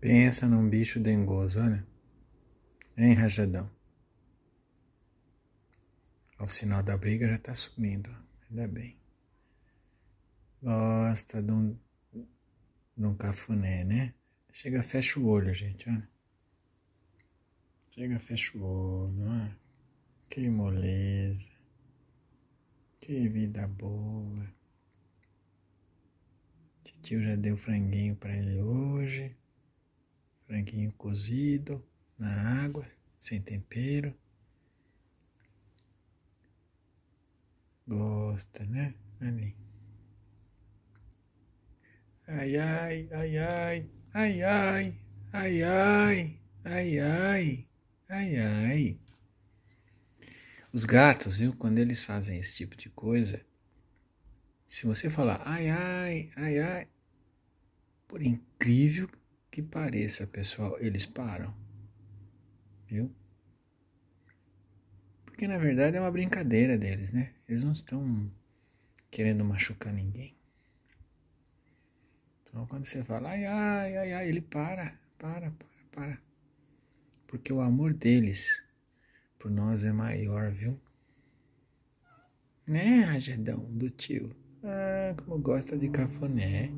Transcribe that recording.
Pensa num bicho dengoso, olha. Hein, rajadão? O sinal da briga já tá sumindo, ainda bem. Gosta de um, de um cafuné, né? Chega, fecha o olho, gente, olha. Chega, fecha o olho, olha. Que moleza. Que vida boa. Tio já deu franguinho para ele hoje. Franguinho cozido na água, sem tempero. Gosta, né? Ali. Ai, ai, ai, ai, ai, ai, ai, ai, ai, ai, ai, ai. Os gatos, viu? Quando eles fazem esse tipo de coisa, se você falar ai, ai, ai, ai, por incrível que pareça, pessoal, eles param. Viu? Porque na verdade é uma brincadeira deles, né? Eles não estão querendo machucar ninguém. Então quando você fala ai, ai, ai, ai, ele para, para, para, para. Porque o amor deles por nós é maior, viu? Né, Rajadão, do tio? Ah, como gosta de cafuné.